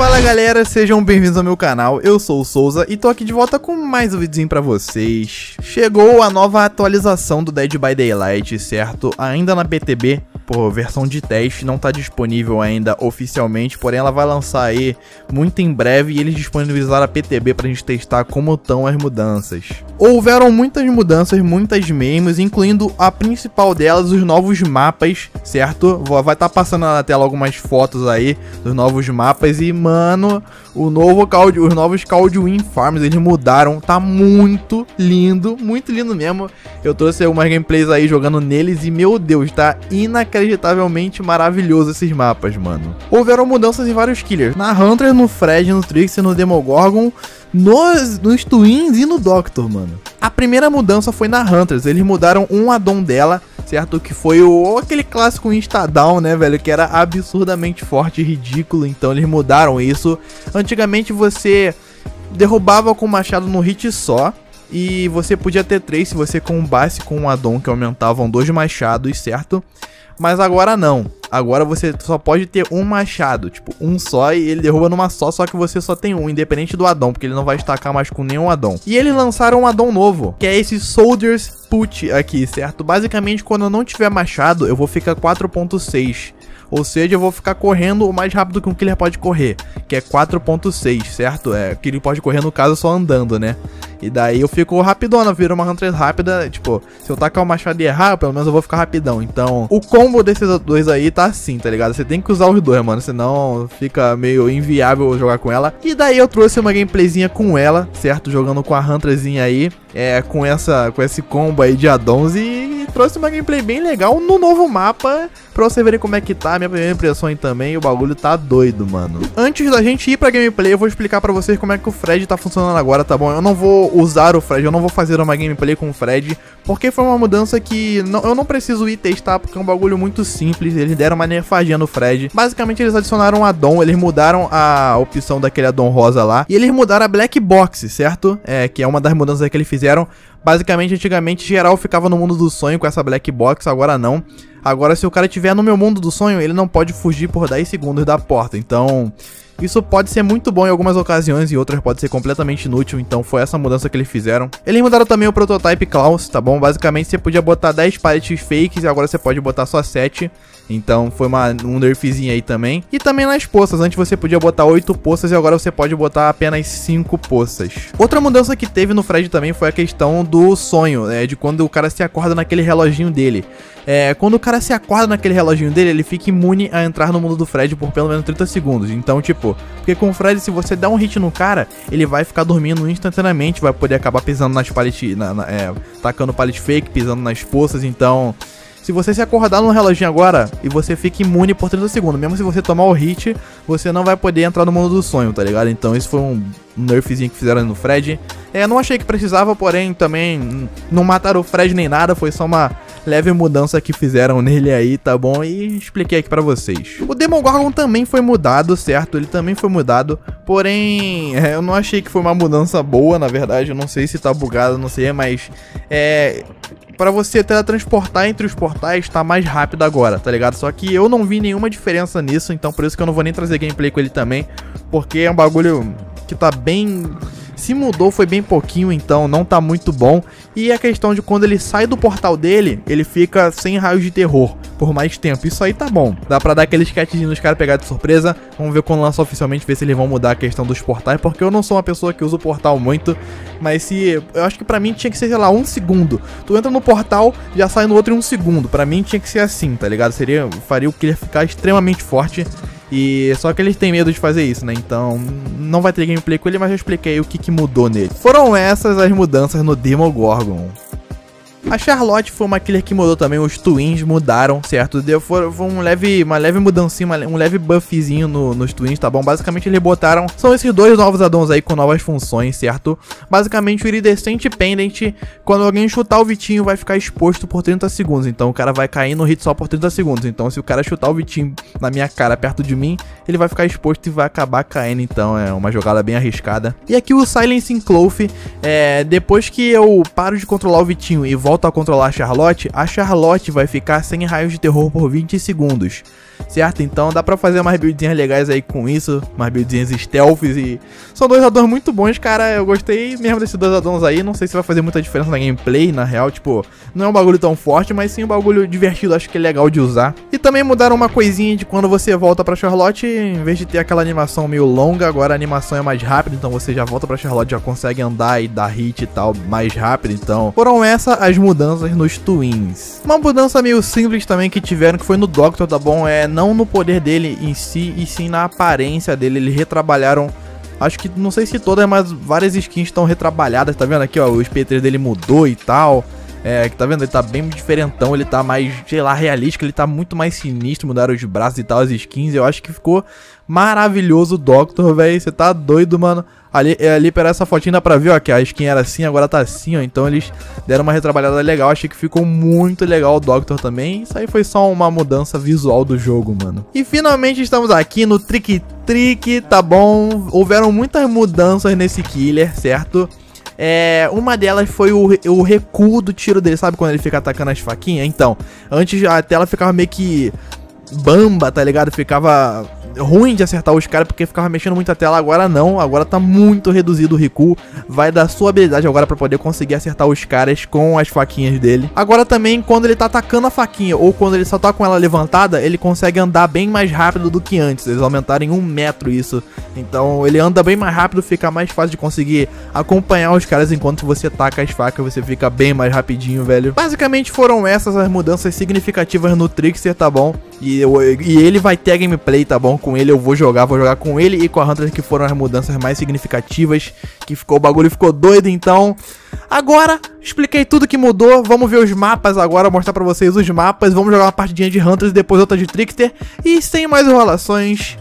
Fala galera, sejam bem-vindos ao meu canal, eu sou o Souza e tô aqui de volta com mais um videozinho pra vocês. Chegou a nova atualização do Dead by Daylight, certo? Ainda na PTB, por versão de teste, não tá disponível ainda oficialmente, porém ela vai lançar aí muito em breve e eles disponibilizaram a PTB pra gente testar como estão as mudanças. Houveram muitas mudanças, muitas mesmo, incluindo a principal delas, os novos mapas, certo? Vai estar tá passando na tela algumas fotos aí dos novos mapas e, mano, o novo os novos Call of Win Farms, eles mudaram, tá muito lindo, muito lindo mesmo. Eu trouxe algumas gameplays aí jogando neles e, meu Deus, tá inacreditavelmente maravilhoso esses mapas, mano. Houveram mudanças em vários killers. Na Hunter, no Fred, no Trix e no Demogorgon, nos, nos Twins e no Doctor, mano. A primeira mudança foi na Hunters, eles mudaram um addon dela, certo? Que foi o aquele clássico Instadown, né, velho? Que era absurdamente forte e ridículo, então eles mudaram isso. Antigamente você derrubava com o machado no hit só, e você podia ter três se você combasse com um addon que aumentavam dois machados, certo? Mas agora não. Agora você só pode ter um machado, tipo, um só e ele derruba numa só, só que você só tem um, independente do Adão, porque ele não vai estacar mais com nenhum Adão. E eles lançaram um Adão novo, que é esse Soldiers Put aqui, certo? Basicamente, quando eu não tiver machado, eu vou ficar 4.6. Ou seja, eu vou ficar correndo o mais rápido que um killer pode correr, que é 4.6, certo? É, que ele pode correr no caso só andando, né? E daí eu fico rapidona, vira uma Huntress rápida. Tipo, se eu tacar o machado e errar, pelo menos eu vou ficar rapidão. Então, o combo desses dois aí tá assim, tá ligado? Você tem que usar os dois, mano. Senão fica meio inviável jogar com ela. E daí eu trouxe uma gameplayzinha com ela, certo? Jogando com a Huntresszinha aí. É, com essa com esse combo aí de addons e trouxe uma gameplay bem legal no novo mapa, pra você verem como é que tá, minha primeira impressão aí também, o bagulho tá doido, mano. Antes da gente ir pra gameplay, eu vou explicar pra vocês como é que o Fred tá funcionando agora, tá bom? Eu não vou usar o Fred, eu não vou fazer uma gameplay com o Fred, porque foi uma mudança que não, eu não preciso ir testar, porque é um bagulho muito simples, eles deram uma nerfadinha no Fred. Basicamente, eles adicionaram um addon, eles mudaram a opção daquele addon rosa lá, e eles mudaram a Black Box, certo? É, que é uma das mudanças que eles fizeram. Basicamente, antigamente, geral ficava no mundo do sonho com essa Black Box, agora não. Agora, se o cara estiver no meu mundo do sonho, ele não pode fugir por 10 segundos da porta. Então, isso pode ser muito bom em algumas ocasiões e outras pode ser completamente inútil, então foi essa mudança que eles fizeram. Eles mudaram também o Prototype Klaus, tá bom? Basicamente você podia botar 10 paletes fakes e agora você pode botar só 7. Então foi uma, um nerfzinho aí também. E também nas poças, antes você podia botar 8 poças e agora você pode botar apenas 5 poças. Outra mudança que teve no Fred também foi a questão do sonho, né? De quando o cara se acorda naquele reloginho dele. É, quando o cara se acorda naquele reloginho dele, ele fica imune a entrar no mundo do Fred por pelo menos 30 segundos. Então, tipo, porque com o Fred, se você der um hit no cara, ele vai ficar dormindo instantaneamente, vai poder acabar pisando nas paletes, na, na, é, tacando pallet fake, pisando nas poças, então... Se você se acordar no reloginho agora e você fica imune por 30 segundos, mesmo se você tomar o hit, você não vai poder entrar no mundo do sonho, tá ligado? Então isso foi um nerfzinho que fizeram no Fred. É, não achei que precisava, porém também não mataram o Fred nem nada, foi só uma leve mudança que fizeram nele aí, tá bom? E expliquei aqui pra vocês. O Demogorgon também foi mudado, certo? Ele também foi mudado, porém, é, eu não achei que foi uma mudança boa, na verdade, eu não sei se tá bugado, não sei, mas é para você teletransportar entre os portais tá mais rápido agora, tá ligado? Só que eu não vi nenhuma diferença nisso, então por isso que eu não vou nem trazer gameplay com ele também, porque é um bagulho que tá bem se mudou foi bem pouquinho, então não tá muito bom. E a questão de quando ele sai do portal dele, ele fica sem raios de terror por mais tempo. Isso aí tá bom. Dá pra dar aquele sketchzinho nos caras pegar de surpresa. Vamos ver quando lança oficialmente, ver se eles vão mudar a questão dos portais. Porque eu não sou uma pessoa que usa o portal muito. Mas se. Eu acho que pra mim tinha que ser, sei lá, um segundo. Tu entra no portal, já sai no outro em um segundo. Pra mim tinha que ser assim, tá ligado? Seria. Faria o killer ficar extremamente forte. E só que eles têm medo de fazer isso, né? Então não vai ter gameplay com ele, mas eu expliquei o que, que mudou nele. Foram essas as mudanças no Demogorgon órgão a Charlotte foi uma killer que mudou também, os Twins mudaram, certo? Deu, foi, foi um leve, uma leve mudancinha, um leve buffzinho no, nos Twins, tá bom? Basicamente eles botaram, são esses dois novos addons aí com novas funções, certo? Basicamente o Iridescent Pendant, quando alguém chutar o Vitinho vai ficar exposto por 30 segundos, então o cara vai cair no hit só por 30 segundos, então se o cara chutar o Vitinho na minha cara perto de mim, ele vai ficar exposto e vai acabar caindo, então é uma jogada bem arriscada. E aqui o Silencing Cloth, é, depois que eu paro de controlar o Vitinho e volto volta a controlar a Charlotte, a Charlotte vai ficar sem raios de terror por 20 segundos. Certo? Então dá pra fazer umas buildzinhas legais aí com isso, umas buildzinhas stealths e... São dois addons muito bons, cara, eu gostei mesmo desses dois addons aí, não sei se vai fazer muita diferença na gameplay, na real, tipo, não é um bagulho tão forte, mas sim um bagulho divertido, acho que é legal de usar. E também mudaram uma coisinha de quando você volta pra Charlotte, em vez de ter aquela animação meio longa, agora a animação é mais rápida, então você já volta pra Charlotte, já consegue andar e dar hit e tal mais rápido, então foram essas as mudanças nos Twins. Uma mudança meio simples também que tiveram, que foi no Doctor, tá bom? É não no poder dele em si, e sim na aparência dele, eles retrabalharam Acho que, não sei se todas, mas várias skins estão retrabalhadas, tá vendo aqui, ó, o SP3 dele mudou e tal. É, que tá vendo? Ele tá bem diferentão, ele tá mais, sei lá, realístico, ele tá muito mais sinistro, mudaram os braços e tal, as skins. Eu acho que ficou maravilhoso o Doctor, velho. Você tá doido, mano. Ali, é, ali para essa fotinha dá pra ver, ó, que a skin era assim, agora tá assim, ó. Então eles deram uma retrabalhada legal. Achei que ficou muito legal o Doctor também. Isso aí foi só uma mudança visual do jogo, mano. E finalmente estamos aqui no Trick Trick, tá bom? Houveram muitas mudanças nesse killer, certo? É, uma delas foi o, o recuo do tiro dele, sabe quando ele fica atacando as faquinhas? Então, antes a tela ficava meio que bamba, tá ligado? Ficava ruim de acertar os caras porque ficava mexendo muito a tela. Agora não, agora tá muito reduzido o recuo. Vai da sua habilidade agora para poder conseguir acertar os caras com as faquinhas dele. Agora também, quando ele tá atacando a faquinha ou quando ele só tá com ela levantada, ele consegue andar bem mais rápido do que antes. Eles aumentaram em um metro isso. Então ele anda bem mais rápido, fica mais fácil de conseguir acompanhar os caras enquanto você taca as facas, você fica bem mais rapidinho, velho. Basicamente foram essas as mudanças significativas no Trickster, tá bom? E, eu, e ele vai ter a gameplay, tá bom? Com ele eu vou jogar, vou jogar com ele e com a Hunter, que foram as mudanças mais significativas. Que ficou, o bagulho ficou doido, então. Agora, expliquei tudo que mudou. Vamos ver os mapas agora, mostrar pra vocês os mapas. Vamos jogar uma partidinha de Hunters e depois outra de Trickster. E sem mais enrolações,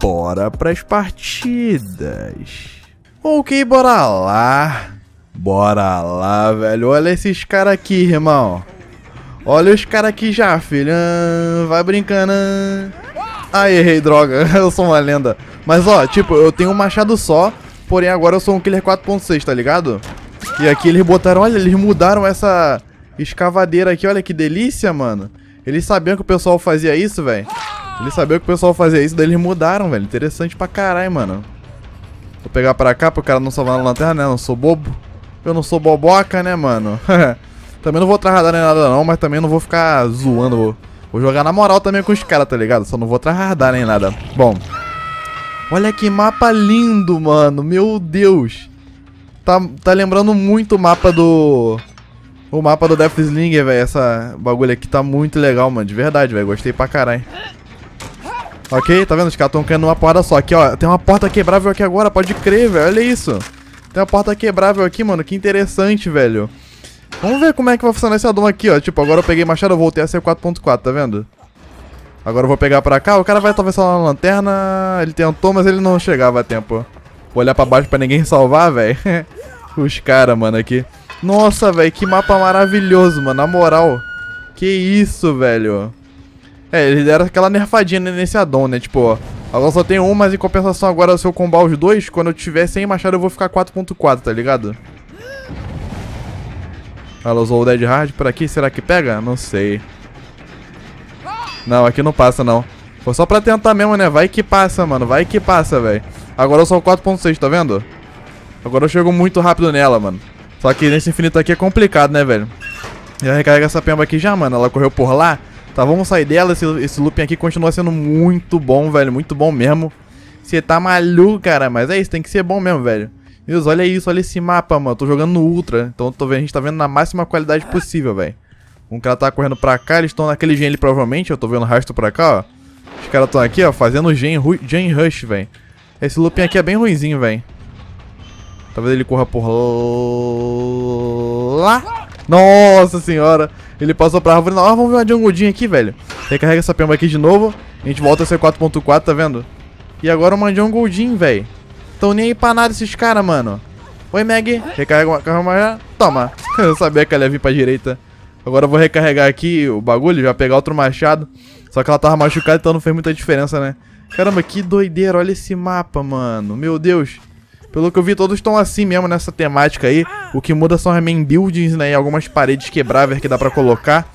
bora pras partidas. Ok, bora lá. Bora lá, velho. Olha esses caras aqui, irmão. Olha os caras aqui já, filho. Vai brincando. Ai, errei, droga. eu sou uma lenda. Mas, ó, tipo, eu tenho um machado só. Porém, agora eu sou um killer 4.6, tá ligado? E aqui eles botaram... Olha, eles mudaram essa escavadeira aqui. Olha que delícia, mano. Eles sabiam que o pessoal fazia isso, velho. Eles sabiam que o pessoal fazia isso, daí eles mudaram, velho. Interessante pra caralho, mano. Vou pegar pra cá pro cara não salvar na lanterna, né? Eu não sou bobo. Eu não sou boboca, né, mano? também não vou tryhardar nem nada não, mas também não vou ficar zoando. Vou jogar na moral também com os caras, tá ligado? Só não vou tryhardar nem nada. Bom. Olha que mapa lindo, mano. Meu Deus. Tá, tá lembrando muito o mapa do... O mapa do Death Slinger, velho. Essa bagulho aqui tá muito legal, mano. De verdade, velho. Gostei pra caralho. Ok, tá vendo? Os caras tão caindo numa porta só. Aqui, ó. Tem uma porta quebrável aqui agora. Pode crer, velho. Olha isso. Tem uma porta quebrável aqui, mano. Que interessante, velho. Vamos ver como é que vai funcionar esse addon aqui, ó. Tipo, agora eu peguei machado, eu voltei a ser 4.4, tá vendo? Agora eu vou pegar pra cá. O cara vai atravessar na lanterna. Ele tentou, mas ele não chegava a tempo. Vou olhar pra baixo pra ninguém salvar, velho. Os caras, mano, aqui. Nossa, velho, que mapa maravilhoso, mano. Na moral. Que isso, velho. É, eles deram aquela nerfadinha nesse addon, né? Tipo, ó. Agora só tem um, mas em compensação agora se eu combar os dois, quando eu tiver sem machado eu vou ficar 4.4, tá ligado? Ela usou o Dead Hard por aqui, será que pega? Não sei. Não, aqui não passa não. Foi só pra tentar mesmo, né? Vai que passa, mano. Vai que passa, velho. Agora eu sou 4.6, tá vendo? Agora eu chego muito rápido nela, mano. Só que nesse infinito aqui é complicado, né, velho? Já recarrega essa pemba aqui já, mano. Ela correu por lá. Tá, vamos sair dela. Esse, esse looping aqui continua sendo muito bom, velho. Muito bom mesmo. Você tá maluco, cara. Mas é isso, tem que ser bom mesmo, velho. Deus, olha isso, olha esse mapa, mano. Tô jogando no Ultra. Então tô vendo, a gente tá vendo na máxima qualidade possível, velho. Um cara tá correndo pra cá, eles estão naquele gen ali provavelmente. Eu tô vendo rastro pra cá, ó. Os caras estão aqui, ó, fazendo gen, gen rush, velho. Esse looping aqui é bem ruimzinho, velho. Talvez ele corra por lá. Nossa senhora. Ele passou pra árvore. Não, vamos ver uma jungudinha aqui, velho. Recarrega essa pemba aqui de novo. A gente volta a ser 4.4, tá vendo? E agora uma Jungudin, velho. Tão nem aí pra nada esses caras, mano. Oi, Meg. Recarrega uma carro Toma. Eu sabia que ela ia vir pra direita. Agora eu vou recarregar aqui o bagulho, já pegar outro machado. Só que ela tava machucada, então não fez muita diferença, né? Caramba, que doideira. Olha esse mapa, mano. Meu Deus. Pelo que eu vi, todos estão assim mesmo nessa temática aí. O que muda são as main buildings, né? E algumas paredes quebráveis que dá pra colocar.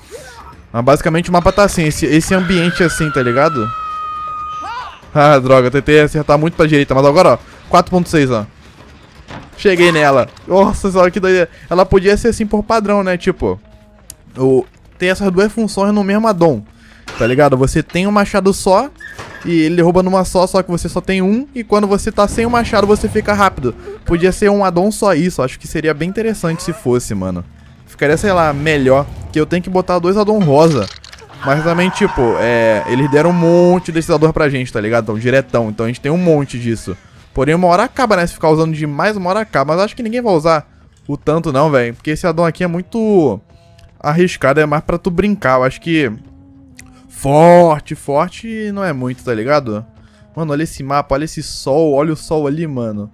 Mas basicamente o mapa tá assim, esse, esse ambiente assim, tá ligado? Ah, droga, tentei acertar muito pra direita, mas agora, ó, 4.6, ó. Cheguei nela. Nossa senhora, que doideira. Ela podia ser assim por padrão, né? Tipo, o, tem essas duas funções no mesmo addon, tá ligado? Você tem um machado só e ele derruba numa só, só que você só tem um. E quando você tá sem o machado, você fica rápido. Podia ser um addon só isso. Acho que seria bem interessante se fosse, mano. Ficaria, sei lá, melhor. Que eu tenho que botar dois addon rosa. Mas também, tipo, é, eles deram um monte desse addon pra gente, tá ligado? Então, diretão. Então a gente tem um monte disso. Porém, uma hora acaba, né? Se ficar usando demais, uma hora acaba. Mas acho que ninguém vai usar o tanto, não, velho. Porque esse addon aqui é muito arriscado. É mais pra tu brincar. Eu acho que forte, forte não é muito, tá ligado? Mano, olha esse mapa, olha esse sol, olha o sol ali, mano.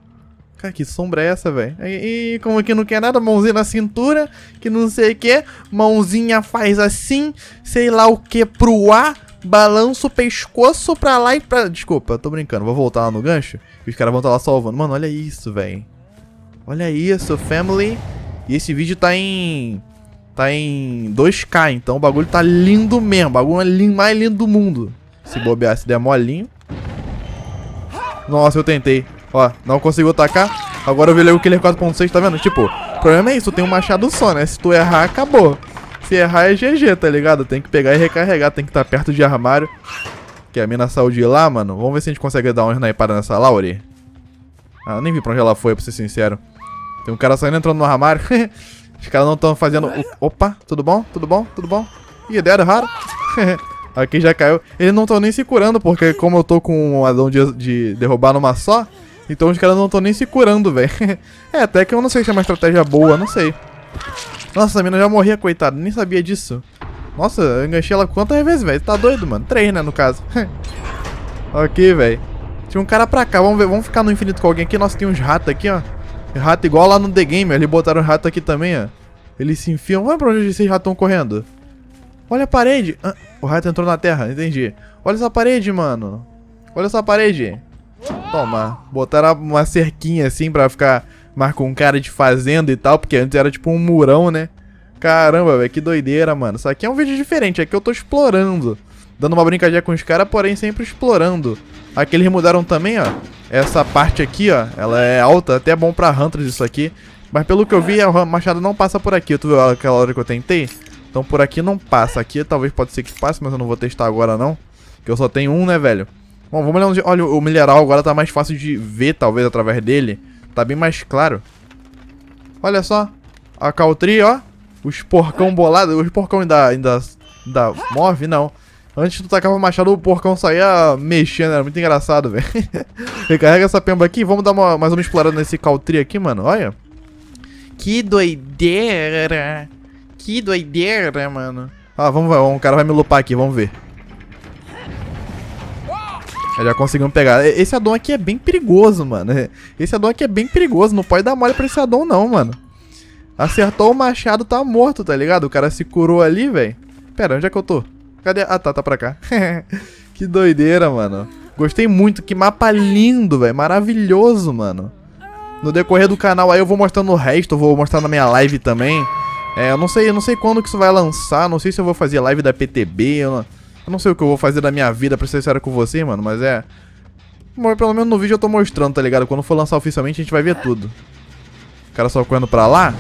Cara, que sombra é essa, velho? E, como que não quer nada, mãozinha na cintura, que não sei o que, mãozinha faz assim, sei lá o que pro ar, balança o pescoço pra lá e pra... Desculpa, tô brincando, vou voltar lá no gancho, e os caras vão estar tá lá salvando. Mano, olha isso, velho. Olha isso, family. E esse vídeo tá em Tá em 2K, então o bagulho tá lindo mesmo. O bagulho é lindo, mais lindo do mundo. Se bobear, se der molinho. Nossa, eu tentei. Ó, não conseguiu atacar. Agora eu vi o Killer 4.6, tá vendo? Tipo, o problema é isso, tem um machado só, né? Se tu errar, acabou. Se errar é GG, tá ligado? Tem que pegar e recarregar, tem que estar tá perto de armário. Que a mina saiu de lá, mano. Vamos ver se a gente consegue dar uma snipada nessa Lauri. Ah, nem vi pra onde ela foi, pra ser sincero. Tem um cara saindo entrando no armário. Os caras não estão fazendo... Opa, tudo bom? Tudo bom? Tudo bom? Ih, deram errado. Aqui já caiu. Eles não estão nem se curando, porque como eu tô com um adão de, de derrubar numa só, então os caras não estão nem se curando, velho. é, até que eu não sei se é uma estratégia boa, não sei. Nossa, a mina já morria, coitada. Nem sabia disso. Nossa, eu enganchei ela quantas vezes, velho? Tá doido, mano? Três, né, no caso. ok, velho. Tinha um cara pra cá. Vamos ver, vamos ficar no infinito com alguém aqui. Nossa, tem uns ratos aqui, ó. Rato igual lá no The Game, eles botaram rato aqui também, ó. Eles se enfiam. Olha pra onde esses ratos estão correndo. Olha a parede. Ah, o rato entrou na terra, entendi. Olha essa parede, mano. Olha essa parede. Toma. Botaram uma cerquinha assim pra ficar mais com cara de fazenda e tal, porque antes era tipo um murão, né? Caramba, velho, que doideira, mano. Isso aqui é um vídeo diferente, aqui eu tô explorando. Dando uma brincadinha com os caras, porém sempre explorando. Aqui eles mudaram também, ó. Essa parte aqui, ó, ela é alta, até é bom pra Hunters isso aqui. Mas pelo que eu vi, a machado não passa por aqui. Tu viu aquela hora que eu tentei? Então por aqui não passa. Aqui talvez pode ser que passe, mas eu não vou testar agora não. Que eu só tenho um, né, velho? Bom, vamos olhar onde... Olha, o mineral agora tá mais fácil de ver, talvez, através dele. Tá bem mais claro. Olha só. A Caltri, ó. Os porcão bolados. Os porcão ainda, ainda, ainda move, não. Antes tu tacava o machado, o porcão saía mexendo. Era muito engraçado, velho. Recarrega essa pemba aqui. Vamos dar uma, mais uma explorada nesse Caltri aqui, mano. Olha. Que doideira. Que doideira, mano. Ah, vamos ver. Um cara vai me lupar aqui, vamos ver. Já conseguimos pegar. Esse Adon aqui é bem perigoso, mano. Esse Adon aqui é bem perigoso. Não pode dar mole pra esse Adon, não, mano. Acertou o machado, tá morto, tá ligado? O cara se curou ali, velho. Pera, onde é que eu tô? Cadê? Ah, tá, tá pra cá. que doideira, mano. Gostei muito, que mapa lindo, velho. Maravilhoso, mano. No decorrer do canal aí eu vou mostrando o resto, eu vou mostrar na minha live também. É, eu não sei, eu não sei quando que isso vai lançar, não sei se eu vou fazer live da PTB, eu não, eu não sei o que eu vou fazer da minha vida, pra ser sincero com você, mano, mas é... Pelo menos no vídeo eu tô mostrando, tá ligado? Quando for lançar oficialmente a gente vai ver tudo. O cara só correndo pra lá.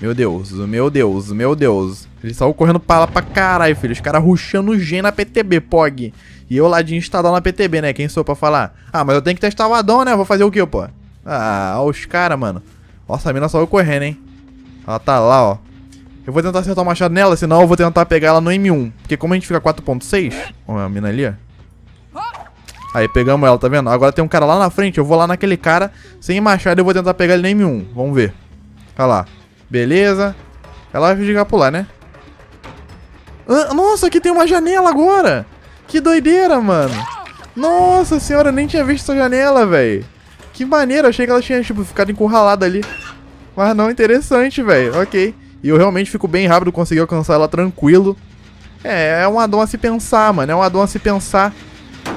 Meu Deus, meu Deus, meu Deus. Ele saiu correndo pra lá pra caralho, filho. Os caras ruxando o gen na PTB, POG. E eu lá de instalar na PTB, né? Quem sou pra falar? Ah, mas eu tenho que testar o Adão, né? Vou fazer o quê, pô? Ah, os caras, mano. Nossa, a mina saiu correndo, hein? Ela tá lá, ó. Eu vou tentar acertar o machado nela, senão eu vou tentar pegar ela no M1. Porque como a gente fica 4.6... Ó, a mina ali, ó. Aí, pegamos ela, tá vendo? Agora tem um cara lá na frente, eu vou lá naquele cara, sem machado, eu vou tentar pegar ele no M1. Vamos ver. Olha lá. Beleza. Ela vai ficar pular, né? Ah, nossa, aqui tem uma janela agora. Que doideira, mano. Nossa senhora, eu nem tinha visto essa janela, velho. Que maneiro, achei que ela tinha, tipo, ficado encurralada ali. Mas não, interessante, velho. Ok. E eu realmente fico bem rápido, consegui alcançar ela tranquilo. É, é um addon a se pensar, mano. É um addon a se pensar.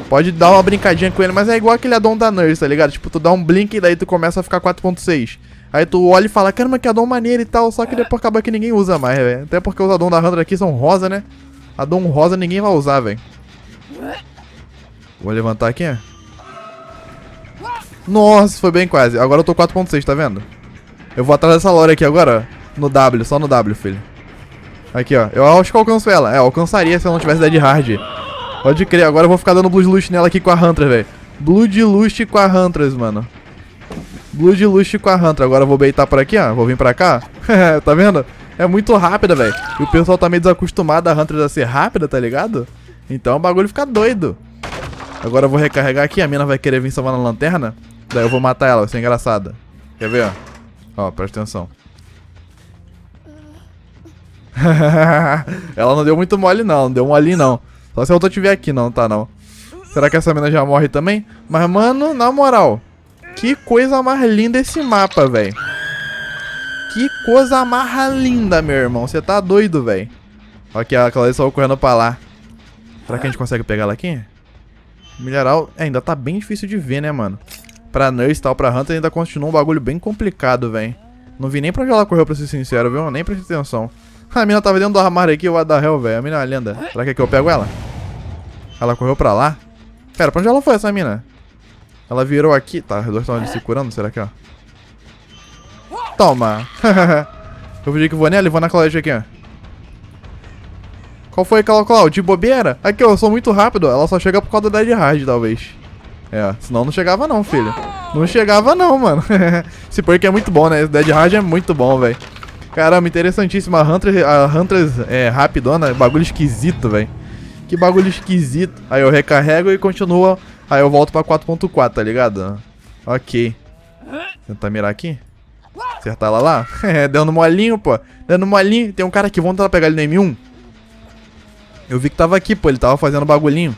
Pode dar uma brincadinha com ele, mas é igual aquele addon da Nurse, tá ligado? Tipo, tu dá um blink e daí tu começa a ficar 4.6. Aí tu olha e fala, caramba, que addon maneiro e tal, só que depois acaba que ninguém usa mais, velho. Até porque os addon da Hunter aqui são rosa, né? Addon rosa ninguém vai usar, velho. Vou levantar aqui, ó. Nossa, foi bem quase. Agora eu tô 4.6, tá vendo? Eu vou atrás dessa lore aqui agora, ó. No W, só no W, filho. Aqui, ó. Eu acho que eu alcanço ela. É, alcançaria se eu não tivesse Dead Hard. Pode crer, agora eu vou ficar dando Blood Lust nela aqui com a Hunter, velho. Blood Lust com a Huntress, mano. Blood Lust com a Hunter. Agora eu vou beitar por aqui, ó. Vou vir pra cá. tá vendo? É muito rápida, velho. E o pessoal tá meio desacostumado a Huntress a ser rápida, tá ligado? Então o bagulho fica doido. Agora eu vou recarregar aqui. A mina vai querer vir salvar na lanterna. Daí eu vou matar ela, vai ser engraçada. Quer ver, ó? Ó, presta atenção. ela não deu muito mole, não. Não deu mole, não. Só se eu tiver aqui, não, tá, não. Será que essa mina já morre também? Mas, mano, na moral, que coisa mais linda esse mapa, velho. Que coisa mais linda, meu irmão. Você tá doido, velho. Aqui, a Clarice saiu correndo pra lá. Será que a gente consegue pegar ela aqui? Mineral é, ainda tá bem difícil de ver, né, mano? Pra Nurse e tal, pra Hunter ainda continua um bagulho bem complicado, velho. Não vi nem pra onde ela correu, pra ser sincero, viu? Nem prestei atenção. A mina tava dentro do armário aqui, o da hell, velho. A mina é uma lenda. Será que, é que eu pego ela? Ela correu pra lá? Pera, pra onde ela foi essa mina? Ela virou aqui. Tá, os dois estão se curando, será que, ó? Toma. eu vi que vou nela e vou na Cláudia aqui, ó. Qual foi, Clau Clau? De bobeira? Aqui, ó, eu sou muito rápido. Ela só chega por causa da Dead Hard, talvez. É, senão não chegava não, filho. Não chegava não, mano. Esse perk é muito bom, né? Esse Dead Hard é muito bom, velho. Caramba, interessantíssimo. A Hunter, a Hunter é rapidona, bagulho esquisito, velho. Que bagulho esquisito. Aí eu recarrego e continua. Aí eu volto pra 4.4, tá ligado? Ok. Tentar mirar aqui. Acertar ela lá. É, dando molinho, pô. Dando molinho. Tem um cara aqui, vamos tentar pegar ele no M1. Eu vi que tava aqui, pô. Ele tava fazendo bagulhinho.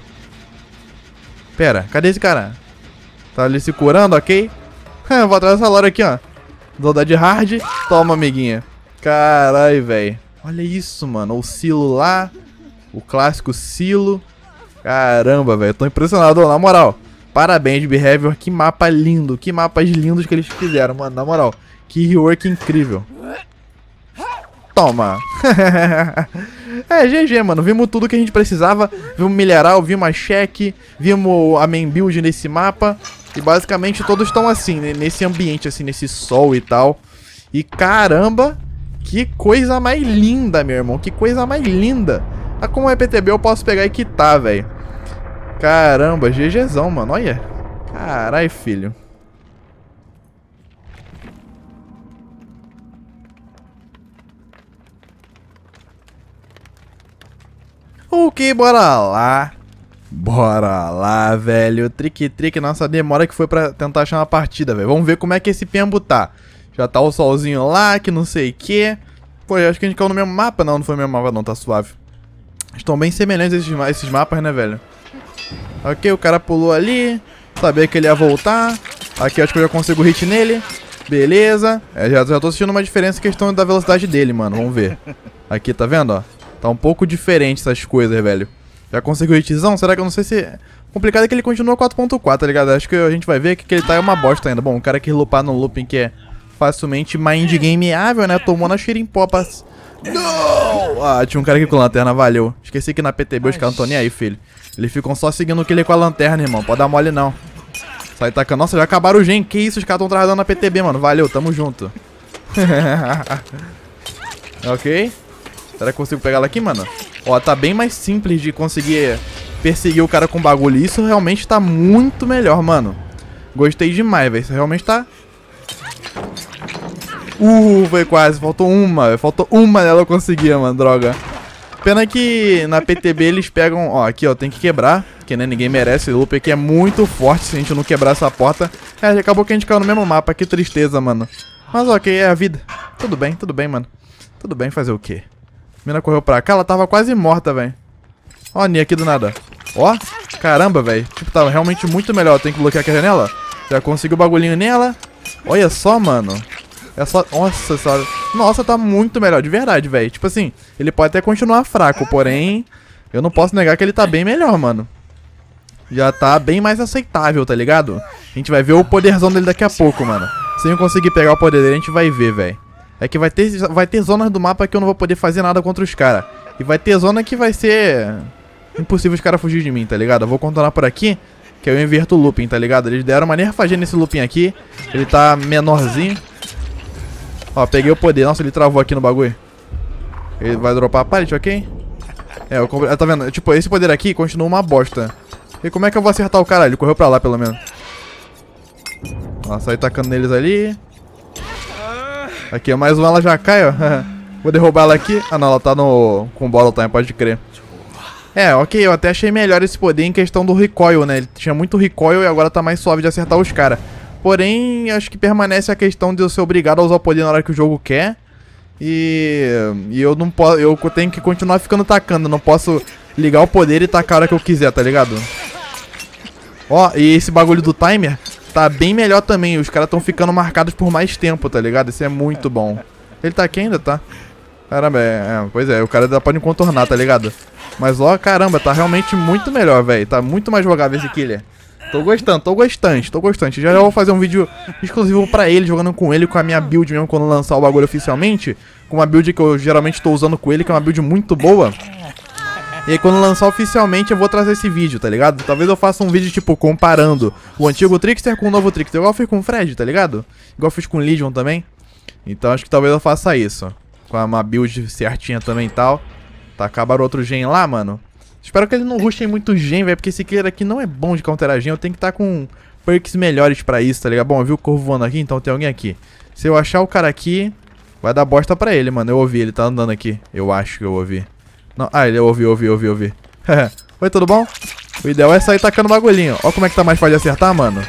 Pera, cadê esse cara? Tá ali se curando, ok? Vou atrás dessa lore aqui, ó. Dou de hard. Toma, amiguinha. Carai, velho. Olha isso, mano. O silo lá. O clássico silo. Caramba, velho. Tô impressionado, na moral. Parabéns, Behavior. Que mapa lindo. Que mapas lindos que eles fizeram, mano. Na moral. Que rework incrível. Toma. é, GG, mano. Vimos tudo que a gente precisava. Vimos mineral, vimos a check. Vimos a main build nesse mapa. E basicamente todos estão assim, né? nesse ambiente, assim, nesse sol e tal. E caramba, que coisa mais linda, meu irmão. Que coisa mais linda. Ah, como é PTB, eu posso pegar e quitar, velho. Caramba, GGzão, mano. Olha. Carai, filho. Ok, bora lá. Bora lá, velho. Trick-trick, nossa demora que foi pra tentar achar uma partida, velho. Vamos ver como é que esse Pembo tá. Já tá o solzinho lá, que não sei o que. Pô, acho que a gente caiu no mesmo mapa. Não, não foi no mesmo mapa não, tá suave. Estão bem semelhantes esses, esses mapas, né, velho? Ok, o cara pulou ali. Sabia que ele ia voltar. Aqui acho que eu já consigo hit nele. Beleza. É, já, já tô sentindo uma diferença em questão da velocidade dele, mano. Vamos ver. Aqui, tá vendo, ó? Tá um pouco diferente essas coisas, velho. Já conseguiu hitzão? Será que eu não sei se... O complicado é que ele continua 4.4, tá ligado? Acho que a gente vai ver que, que ele tá é uma bosta ainda. Bom, o cara que lupar no looping que é facilmente mind gameável, né? Tomou na xerimpopas. Não! Ah, tinha um cara aqui com lanterna, valeu. Esqueci que na PTB os caras não estão nem aí, filho. Eles ficam só seguindo aquele com a lanterna, irmão. Pode dar mole, não. Sai tacando. Nossa, já acabaram o gen. Que isso? Os caras estão travando na PTB, mano. Valeu, tamo junto. ok. Será que eu consigo pegar ela aqui, mano? Ó, tá bem mais simples de conseguir perseguir o cara com bagulho. Isso realmente tá muito melhor, mano. Gostei demais, velho. Isso realmente tá Uh, foi quase. Faltou uma. Faltou uma dela eu conseguia, mano. Droga. Pena que na PTB eles pegam... Ó, aqui, ó. Tem que quebrar. Que nem ninguém merece. O loop aqui é muito forte se a gente não quebrar essa porta. É, acabou que a gente caiu no mesmo mapa. Que tristeza, mano. Mas ok, é a vida. Tudo bem, tudo bem, mano. Tudo bem fazer o quê? A mina correu pra cá. Ela tava quase morta, velho. Ó a Nia aqui do nada. Ó. Caramba, velho. Tipo, tava realmente muito melhor. Tem que bloquear aqui a janela. Já consegui o bagulhinho nela. Olha só, mano. É só... Nossa senhora. Nossa, tá muito melhor, de verdade, velho. Tipo assim, ele pode até continuar fraco, porém... Eu não posso negar que ele tá bem melhor, mano. já tá bem mais aceitável, tá ligado? A gente vai ver o poderzão dele daqui a pouco, mano. Se eu conseguir pegar o poder dele, a gente vai ver, velho. É que vai ter, vai ter zonas do mapa que eu não vou poder fazer nada contra os caras. E vai ter zona que vai ser impossível os caras fugir de mim, tá ligado? Eu vou contornar por aqui, que eu inverto o looping, tá ligado? Eles deram uma nerfagem nesse looping aqui. Ele tá menorzinho. Ó, peguei o poder. Nossa, ele travou aqui no bagulho. Ele vai dropar a pallet, ok? É, eu comprei... Tá vendo? Tipo, esse poder aqui continua uma bosta. E como é que eu vou acertar o cara? Ele correu pra lá, pelo menos. Ó, sai tacando neles ali. Aqui, mais uma, ela já cai, ó. Vou derrubar ela aqui. Ah, não, ela tá no... com bola time, pode crer. É, ok, eu até achei melhor esse poder em questão do recoil, né? Ele tinha muito recoil e agora tá mais suave de acertar os caras. Porém, acho que permanece a questão de eu ser obrigado a usar o poder na hora que o jogo quer. E, e eu não posso. Eu tenho que continuar ficando tacando. Não posso ligar o poder e tacar a hora que eu quiser, tá ligado? Ó, e esse bagulho do timer tá bem melhor também. Os caras estão ficando marcados por mais tempo, tá ligado? Isso é muito bom. Ele tá aqui ainda, tá? Caramba, é, é, pois é, o cara ainda pode contornar, tá ligado? Mas ó, caramba, tá realmente muito melhor, velho. Tá muito mais jogável esse killer. Tô gostando, tô gostante, tô gostante. Já, já vou fazer um vídeo exclusivo pra ele, jogando com ele, com a minha build mesmo, quando lançar o bagulho oficialmente. Com uma build que eu geralmente tô usando com ele, que é uma build muito boa. E aí quando lançar oficialmente eu vou trazer esse vídeo, tá ligado? Talvez eu faça um vídeo, tipo, comparando o antigo Trickster com o novo Trickster. Igual eu fiz com o Fred, tá ligado? Igual eu fiz com o Legion também. Então acho que talvez eu faça isso. Com uma build certinha também e tal. Tá, acabaram outro gen lá, mano. Espero que eles não rushem muito gen, velho, porque esse killer aqui não é bom de counterar gen. Eu tenho que estar tá com perks melhores pra isso, tá ligado? Bom, eu vi o corvo voando aqui, então tem alguém aqui. Se eu achar o cara aqui, vai dar bosta pra ele, mano. Eu ouvi, ele tá andando aqui. Eu acho que eu ouvi. Não, ah, ele ouviu, ouviu, ouviu, ouviu. Oi, tudo bom? O ideal é sair tacando bagulhinho. Ó como é que tá mais fácil de acertar, mano.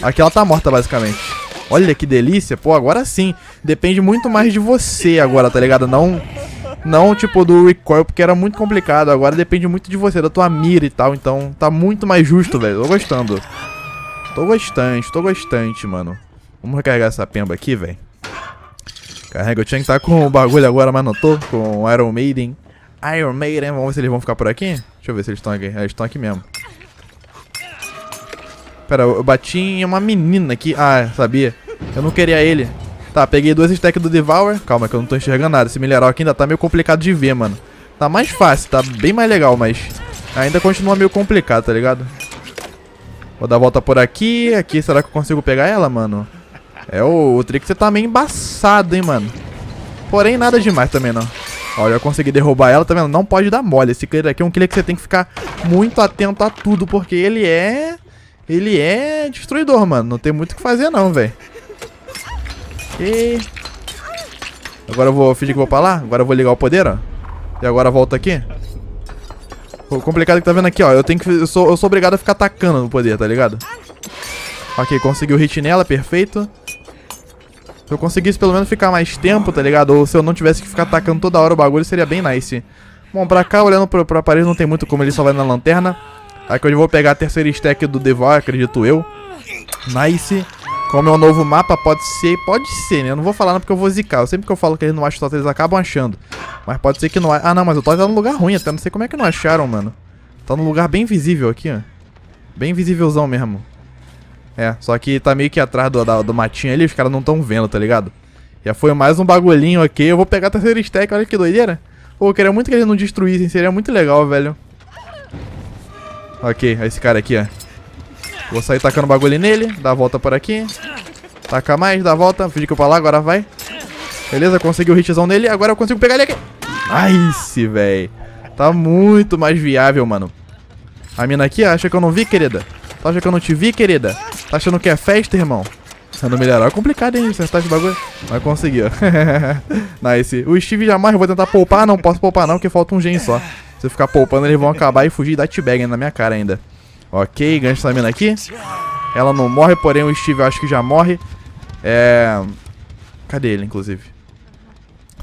Aqui ela tá morta, basicamente. Olha que delícia. Pô, agora sim. Depende muito mais de você agora, tá ligado? Não, não tipo do recoil, porque era muito complicado. Agora depende muito de você, da tua mira e tal. Então tá muito mais justo, velho. Tô gostando. Tô gostante, tô gostante, mano. Vamos recarregar essa pemba aqui, velho. Carrega, eu tinha que estar com o bagulho agora, mas não tô. Com Iron Maiden. Iron Maiden. Vamos ver se eles vão ficar por aqui. Deixa eu ver se eles estão aqui. Eles estão aqui mesmo. Pera, eu bati em uma menina aqui. Ah, sabia. Eu não queria ele. Tá, peguei dois stacks do Devour. Calma que eu não tô enxergando nada. Esse mineral aqui ainda tá meio complicado de ver, mano. Tá mais fácil, tá bem mais legal, mas ainda continua meio complicado, tá ligado? Vou dar a volta por aqui. Aqui, será que eu consigo pegar ela, mano? É, o, o Trick você tá meio embaçado, hein, mano. Porém, nada demais também, não. Olha, eu consegui derrubar ela, tá vendo? Não pode dar mole. Esse killer aqui é um killer que você tem que ficar muito atento a tudo, porque ele é... Ele é destruidor, mano. Não tem muito o que fazer, não, velho. E... Agora eu vou fingir que vou pra lá. Agora eu vou ligar o poder, ó. E agora volta aqui. O complicado que tá vendo aqui, ó. Eu tenho que... Eu sou, eu sou obrigado a ficar atacando no poder, tá ligado? Ok, consegui o hit nela, perfeito. Se eu conseguisse pelo menos ficar mais tempo, tá ligado? Ou se eu não tivesse que ficar atacando toda hora o bagulho, seria bem nice. Bom, pra cá, olhando pro, pro aparelho, não tem muito como ele só vai na lanterna. Aqui eu vou pegar a terceira stack do Devour, acredito eu. Nice. Como é um novo mapa, pode ser, pode ser, né? Eu não vou falar não porque eu vou zicar. Sempre que eu falo que eles não acham totem, eles acabam achando. Mas pode ser que não... Ah, não, mas o totem tá num lugar ruim até. Não sei como é que não acharam, mano. Tá num lugar bem visível aqui, ó. Bem visívelzão mesmo. É, só que tá meio que atrás do, do matinho ali, os caras não tão vendo, tá ligado? Já foi mais um bagulhinho aqui. Eu vou pegar a terceira stack, olha que doideira. Pô, eu queria muito que eles não destruíssem, seria muito legal, velho. Ok, esse cara aqui, ó. Vou sair tacando bagulho nele, dar a volta por aqui. Taca mais, dá a volta, finge pra lá, agora vai. Beleza, consegui o hitzão nele, agora eu consigo pegar ele aqui. Nice, velho. Tá muito mais viável, mano. A mina aqui acha que eu não vi, querida. Tá achando que eu não te vi, querida? Tá achando que é festa, irmão? Sendo melhor. É complicado, hein? Acertar esse bagulho. Mas conseguiu. nice. O Steve. Eu vou tentar poupar. Não posso poupar, não, porque falta um gen só. Se eu ficar poupando, eles vão acabar e fugir da T-Bag na minha cara ainda. Ok, gancho essa mina aqui. Ela não morre, porém o Steve eu acho que já morre. É... Cadê ele, inclusive?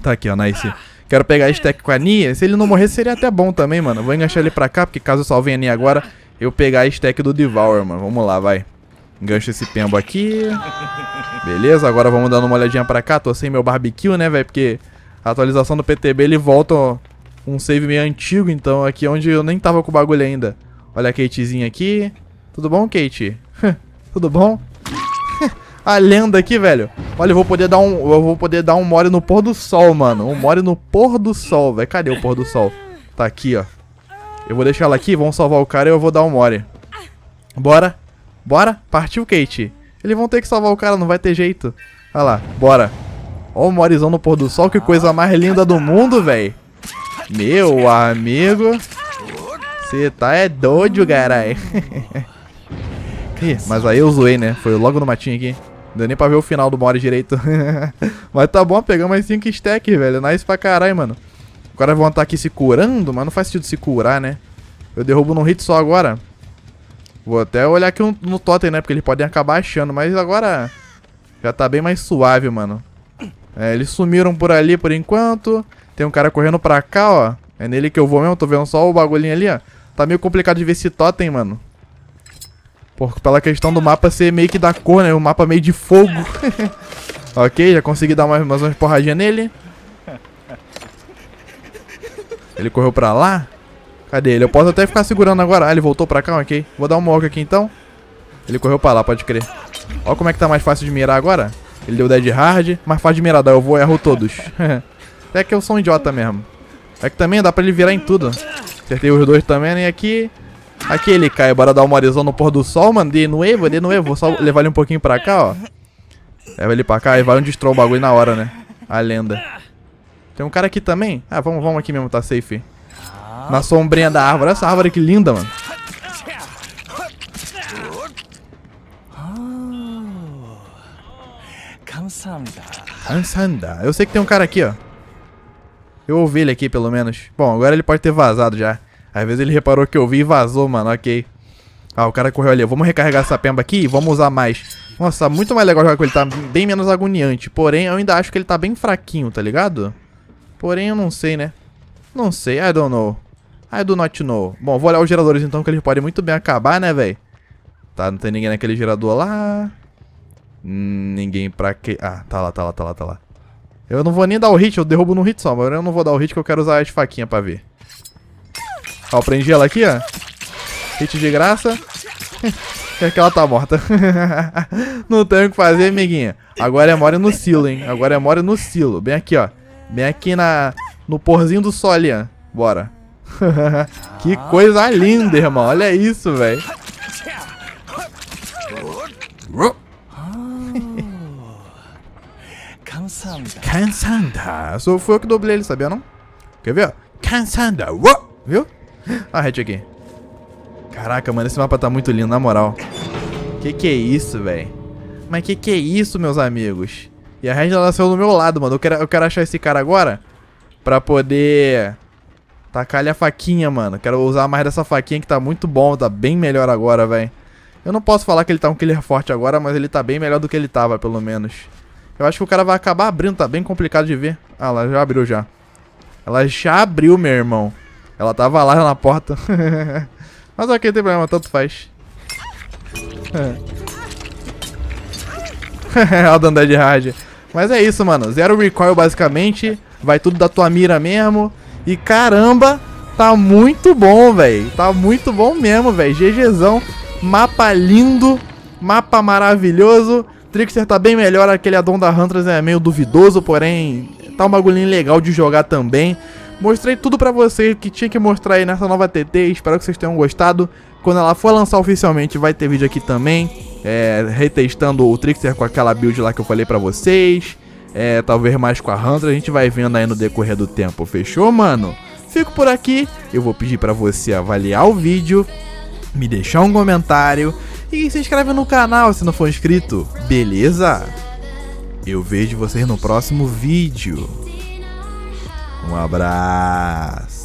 Tá aqui, ó, nice. Quero pegar a stack com a Nia. Se ele não morrer, seria até bom também, mano. Vou enganchar ele pra cá, porque caso eu salve a Nia agora, eu pegar a stack do Devour, mano. Vamos lá, vai. Engancha esse pembo aqui. Beleza, agora vamos dando uma olhadinha pra cá. Tô sem meu barbecue, né, velho? Porque a atualização do PTB, ele volta um save meio antigo. Então aqui é onde eu nem tava com o bagulho ainda. Olha a Katezinha aqui. Tudo bom, Kate? Tudo bom? a lenda aqui, velho. Olha, eu vou poder dar um, eu vou poder dar um mole no pôr do sol, mano. Um mole no pôr do sol, velho. Cadê o pôr do sol? Tá aqui, ó. Eu vou deixar ela aqui, vamos salvar o cara e eu vou dar um mole. Bora. Bora. Partiu, Kate. Eles vão ter que salvar o cara, não vai ter jeito. Olha lá, bora. Ó o Morizão no pôr do sol, que coisa mais linda do mundo, velho. Meu amigo. Você tá é doido, caralho. Ih, mas aí eu zoei, né? Foi logo no matinho aqui. Não deu nem pra ver o final do Mori direito. mas tá bom, pegamos mais 5 stacks, velho. Nice pra caralho, mano. Agora vão estar aqui se curando, mas não faz sentido se curar, né? Eu derrubo num hit só agora. Vou até olhar aqui no totem, né? Porque eles podem acabar achando. Mas agora já tá bem mais suave, mano. É, eles sumiram por ali por enquanto. Tem um cara correndo pra cá, ó. É nele que eu vou mesmo. Tô vendo só o bagulhinho ali, ó. Tá meio complicado de ver esse totem, mano. Por, pela questão do mapa ser meio que da cor, né? O mapa meio de fogo. ok, já consegui dar mais, mais umas porradinhas nele. Ele correu pra lá. Cadê ele? Eu posso até ficar segurando agora. Ah, ele voltou pra cá, ok. Vou dar um walk aqui então. Ele correu pra lá, pode crer. Olha como é que tá mais fácil de mirar agora. Ele deu dead hard, mais fácil de mirar. Daí eu vou e erro todos. Até que eu sou um idiota mesmo. É que também dá pra ele virar em tudo. Acertei os dois também, né? E aqui... Aqui ele cai. Bora dar uma horizão no pôr do sol, mano. De novo, de novo. Vou só levar ele um pouquinho pra cá, ó. Leva ele pra cá e vai onde destrói o bagulho na hora, né? A lenda. Tem um cara aqui também? Ah, vamos, vamos aqui mesmo, tá safe. Na sombrinha da árvore. Olha essa árvore que linda, mano. Cansanda. Eu sei que tem um cara aqui, ó. Eu ouvi ele aqui, pelo menos. Bom, agora ele pode ter vazado já. Às vezes ele reparou que eu vi e vazou, mano. Ok. Ah, o cara correu ali. Vamos recarregar essa pemba aqui e vamos usar mais. Nossa, muito mais legal jogar com ele. Tá bem menos agoniante. Porém, eu ainda acho que ele tá bem fraquinho, tá ligado? Porém, eu não sei, né? Não sei. I don't know. I do not know. Bom, vou olhar os geradores então, que eles podem muito bem acabar, né, velho? Tá, não tem ninguém naquele gerador lá. Ninguém pra que... Ah, tá lá, tá lá, tá lá, tá lá. Eu não vou nem dar o hit, eu derrubo no hit só, mas eu não vou dar o hit que eu quero usar as faquinhas pra ver. Ó, prendi ela aqui, ó. Hit de graça. é que ela tá morta. não tem o que fazer, amiguinha. Agora é mora no silo, hein. Agora é mora no silo. Bem aqui, ó. Bem aqui na... No porzinho do sol ali, ó. Bora. que coisa linda, irmão. Olha isso, velho. Cansanda. Sou, foi eu que dublei ele, sabia não? Quer ver? Cansanda. Viu? Ah, a aqui. Caraca, mano, esse mapa tá muito lindo, na moral. Que que é isso, velho? Mas que que é isso, meus amigos? E a Red nasceu do meu lado, mano. Eu quero, eu quero achar esse cara agora pra poder tacar-lhe a faquinha, mano. Quero usar mais dessa faquinha que tá muito bom, tá bem melhor agora, velho. Eu não posso falar que ele tá um killer forte agora, mas ele tá bem melhor do que ele tava, pelo menos. Eu acho que o cara vai acabar abrindo, tá bem complicado de ver. Ah, ela já abriu já. Ela já abriu, meu irmão. Ela tava lá na porta. Mas ok, tem problema, tanto faz. Ela dando dead hard. Mas é isso, mano. Zero recoil, basicamente. Vai tudo da tua mira mesmo. E caramba, tá muito bom, velho. Tá muito bom mesmo, velho. GGzão. Mapa lindo. Mapa maravilhoso. Trickster tá bem melhor. Aquele Adon da Hunters é meio duvidoso, porém tá um bagulhinho legal de jogar também. Mostrei tudo pra vocês que tinha que mostrar aí nessa nova TT, espero que vocês tenham gostado. Quando ela for lançar oficialmente vai ter vídeo aqui também, é, retestando o Trickster com aquela build lá que eu falei pra vocês. É, talvez mais com a Hunter, a gente vai vendo aí no decorrer do tempo, fechou, mano? Fico por aqui, eu vou pedir pra você avaliar o vídeo, me deixar um comentário e se inscreve no canal se não for inscrito, beleza? Eu vejo vocês no próximo vídeo. Um abraço.